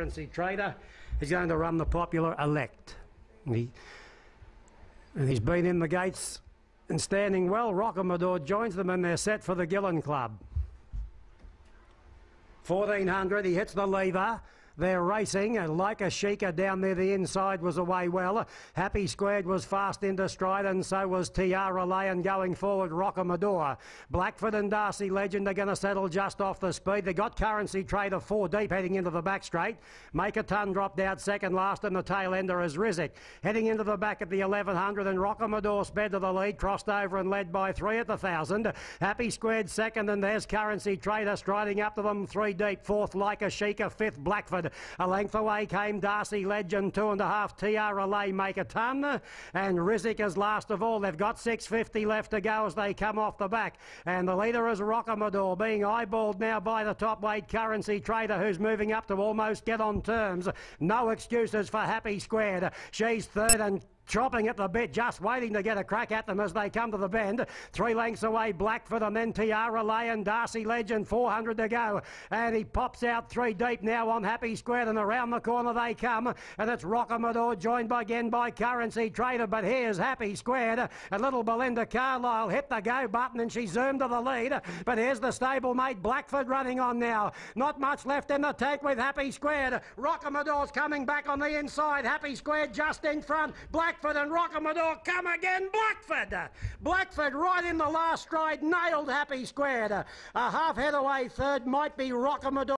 currency trader is going to run the popular elect. And, he, and he's been in the gates and standing well. Rockamador joins them and they're set for the Gillen Club. 1400, he hits the lever. They're racing, and like a Sheikah down there, the inside was away well. Happy Squared was fast into stride, and so was Tiara Lane going forward, Rockamador. Blackford and Darcy Legend are going to settle just off the speed. They got Currency Trader four deep heading into the back straight. Make a ton dropped out second last, and the tail ender is Rizik. Heading into the back at the 1100, and Rockamador sped to the lead, crossed over and led by three at the 1000. Happy Squared second, and there's Currency Trader striding up to them three deep. Fourth, like a Sheikah. Fifth, Blackford. A length away came Darcy Legend, two and a half. Tiara Lay make a ton. And Rizik is last of all. They've got 650 left to go as they come off the back. And the leader is Rockamador, being eyeballed now by the top weight currency trader who's moving up to almost get on terms. No excuses for Happy Squared. She's third and chopping at the bit, just waiting to get a crack at them as they come to the bend. Three lengths away, Blackford and then Tiara Lay and Darcy Legend, 400 to go. And he pops out three deep now on Happy Squared, and around the corner they come. And it's Rockamador joined by, again by Currency Trader. But here's Happy Squared. And little Belinda Carlisle hit the go button and she zoomed to the lead. But here's the stablemate Blackford running on now. Not much left in the tank with Happy Squared. Rockamador's coming back on the inside. Happy Squared just in front. Black Blackford and Rockamador come again. Blackford. Blackford right in the last stride nailed Happy Squared. A half head away third might be Rockamador.